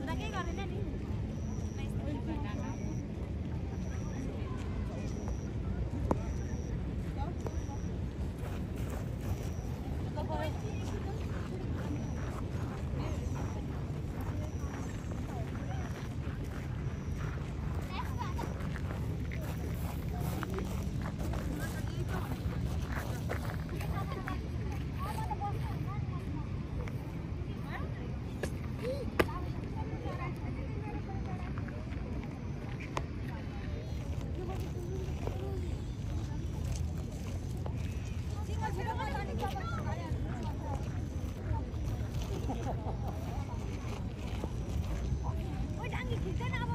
Sudah kayak gak ada nih. 我想你，你在哪？